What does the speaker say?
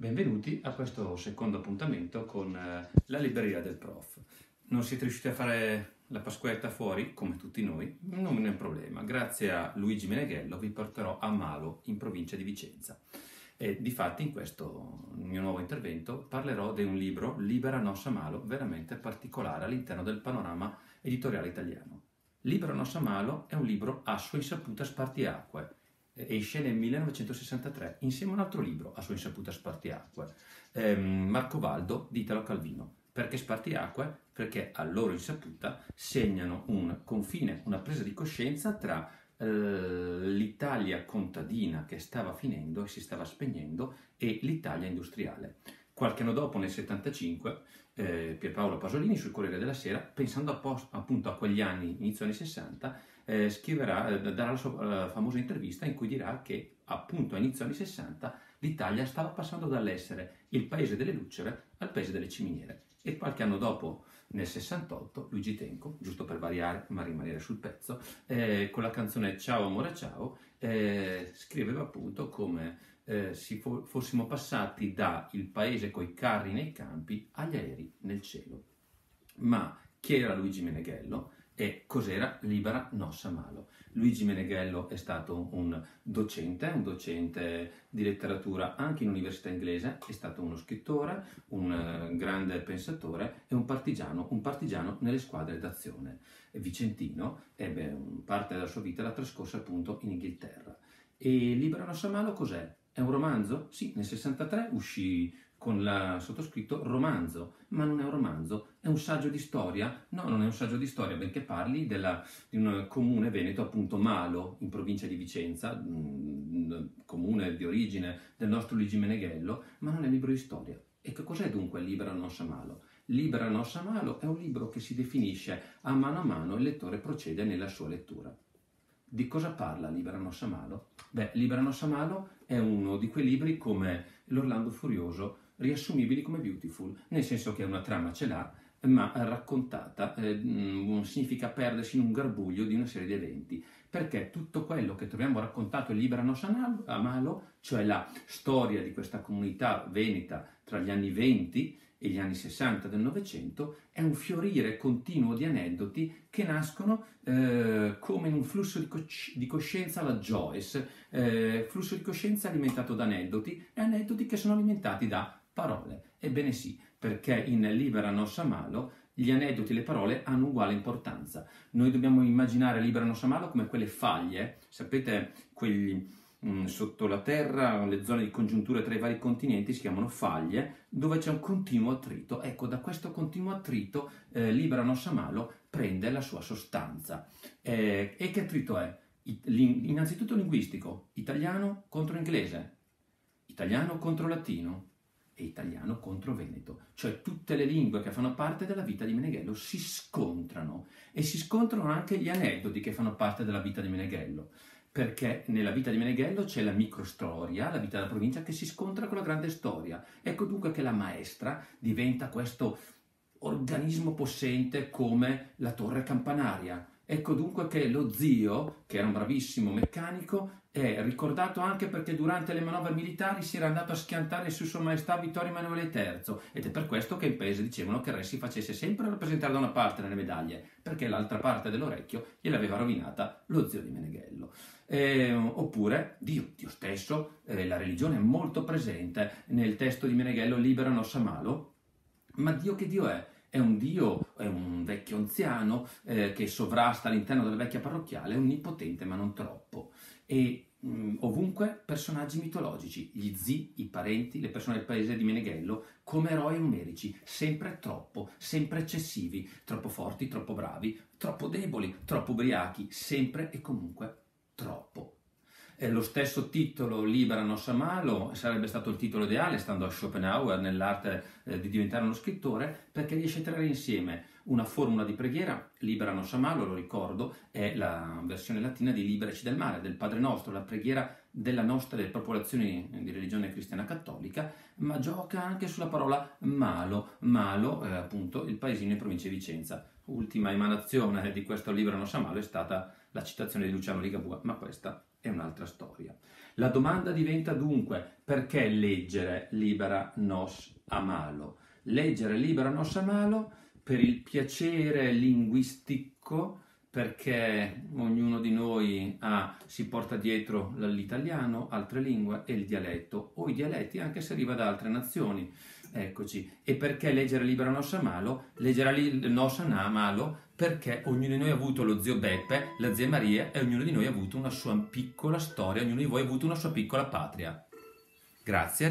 Benvenuti a questo secondo appuntamento con eh, la libreria del prof. Non siete riusciti a fare la Pasquetta fuori, come tutti noi? Non è un problema. Grazie a Luigi Meneghello vi porterò a Malo, in provincia di Vicenza. E difatti in questo mio nuovo intervento parlerò di un libro, Libera Nossa Malo, veramente particolare all'interno del panorama editoriale italiano. Libera Nossa Malo è un libro a sua insaputa spartiacque, esce nel 1963 insieme a un altro libro a sua insaputa spartiacque, ehm, Marco Valdo di Italo Calvino. Perché spartiacque? Perché a loro insaputa segnano un confine, una presa di coscienza tra eh, l'Italia contadina che stava finendo e si stava spegnendo e l'Italia industriale. Qualche anno dopo, nel 75, eh, Pierpaolo Pasolini sul Corriere della Sera, pensando appunto a quegli anni, inizio anni 60, eh, scriverà, eh, darà la sua uh, famosa intervista in cui dirà che appunto a inizio anni 60 l'Italia stava passando dall'essere il paese delle lucciole al paese delle ciminiere. E qualche anno dopo, nel 68, Luigi Tenco, giusto per variare ma rimanere sul pezzo, eh, con la canzone Ciao amore ciao, eh, scriveva appunto come eh, fo- fossimo passati da il paese coi carri nei campi agli aerei nel cielo. Ma chi era Luigi Meneghello? e cos'era Libera Nossa Malo. Luigi Meneghello è stato un docente, un docente di letteratura anche in università inglese, è stato uno scrittore, un eh, grande pensatore e un partigiano, un partigiano nelle squadre d'azione. Vicentino ebbe parte della sua vita la trascorsa appunto in Inghilterra. E Libera Nossa Malo cos'è? È un romanzo? Sì, nel 63 uscì con la sottoscritto romanzo, ma non è un romanzo, è un saggio di storia. No, non è un saggio di storia, benché parli della, di un comune veneto, appunto Malo, in provincia di Vicenza, un comune di origine del nostro Luigi Meneghello, ma non è un libro di storia. E che cos'è dunque Libera Nossa Malo? Libera Nossa Malo è un libro che si definisce a mano a mano il lettore procede nella sua lettura. Di cosa parla Libera Nossa Malo? Beh, Libera Nossa Malo è uno di quei libri come L'Orlando Furioso riassumibili come beautiful, nel senso che una trama ce l'ha, ma raccontata eh, significa perdersi in un garbuglio di una serie di eventi, perché tutto quello che troviamo raccontato in Libera Nossa Amalo, cioè la storia di questa comunità veneta tra gli anni 20 e gli anni 60 del Novecento, è un fiorire continuo di aneddoti che nascono eh, come in un flusso di, co- di coscienza alla Joyce, eh, flusso di coscienza alimentato da aneddoti e aneddoti che sono alimentati da parole. Ebbene sì, perché in Libera Nossa Malo gli aneddoti e le parole hanno uguale importanza. Noi dobbiamo immaginare Libera Nossa Malo come quelle faglie, sapete, quelli mm, sotto la terra, le zone di congiuntura tra i vari continenti si chiamano faglie, dove c'è un continuo attrito. Ecco, da questo continuo attrito eh, Libera Nossa Malo prende la sua sostanza. Eh, e che attrito è? Innanzitutto linguistico, italiano contro inglese, italiano contro latino, e italiano contro veneto, cioè tutte le lingue che fanno parte della vita di Meneghello si scontrano e si scontrano anche gli aneddoti che fanno parte della vita di Meneghello, perché nella vita di Meneghello c'è la microstoria, la vita della provincia che si scontra con la grande storia. Ecco dunque che la maestra diventa questo organismo possente come la torre campanaria, Ecco dunque che lo zio, che era un bravissimo meccanico, è ricordato anche perché durante le manovre militari si era andato a schiantare su Sua Maestà Vittorio Emanuele III ed è per questo che in paese dicevano che re si facesse sempre rappresentare da una parte nelle medaglie, perché l'altra parte dell'orecchio gliel'aveva rovinata lo zio di Meneghello. Eh, oppure Dio, Dio stesso, eh, la religione è molto presente nel testo di Meneghello Libera Nossa Malo, ma Dio che Dio è? È un dio, è un vecchio anziano eh, che sovrasta all'interno della vecchia parrocchiale, è onnipotente ma non troppo. E mh, mm, ovunque personaggi mitologici, gli zi, i parenti, le persone del paese di Meneghello, come eroi numerici, sempre troppo, sempre eccessivi, troppo forti, troppo bravi, troppo deboli, troppo ubriachi, sempre e comunque troppo. Eh, lo stesso titolo Libera Nossa Malo sarebbe stato il titolo ideale, stando a Schopenhauer nell'arte eh, di diventare uno scrittore, perché riesce a tenere insieme una formula di preghiera, Libera Nossa Malo, lo ricordo, è la versione latina di Liberaci del mare, del Padre Nostro, la preghiera della nostra delle popolazioni di religione cristiana cattolica, ma gioca anche sulla parola malo, malo, eh, appunto, il paesino in provincia di Vicenza. Ultima emanazione di questo Libera Nossa Malo è stata la citazione di Luciano Ligabue, ma questa è un'altra storia. La domanda diventa dunque perché leggere libera nos amalo? Leggere libera nos amalo per il piacere linguistico perché ognuno di noi ha, si porta dietro l'italiano, altre lingue e il dialetto, o i dialetti anche se arriva da altre nazioni. Eccoci. E perché leggere Libera Nostra Malo? Leggere Nostra Malo perché ognuno di noi ha avuto lo zio Beppe, la zia Maria e ognuno di noi ha avuto una sua piccola storia, ognuno di voi ha avuto una sua piccola patria. Grazie.